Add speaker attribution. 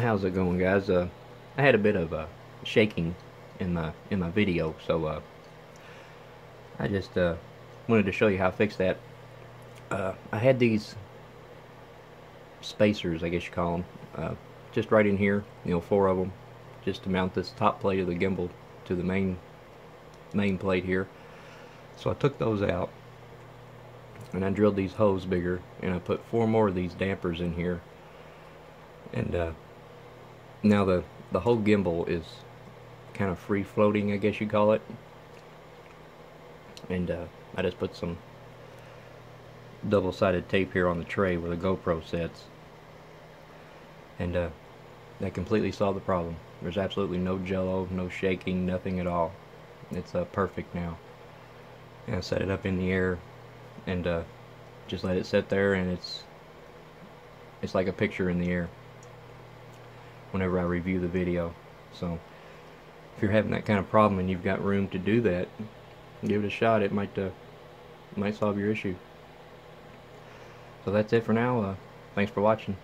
Speaker 1: how's it going guys? Uh I had a bit of uh shaking in my in my video so uh I just uh wanted to show you how I fixed that. Uh I had these spacers I guess you call them uh just right in here you know four of them just to mount this top plate of the gimbal to the main main plate here. So I took those out and I drilled these holes bigger and I put four more of these dampers in here. And now the the whole gimbal is kind of free floating I guess you call it. And uh, I just put some double-sided tape here on the tray where the GoPro sits. And uh, that completely solved the problem. There's absolutely no jello no shaking nothing at all. It's uh, perfect now. And I set it up in the air and uh, just let it sit there and it's it's like a picture in the air whenever I review the video. So if you're having that kind of problem and you've got room to do that give it a shot. It might uh, might solve your issue. So that's it for now. Uh, thanks for watching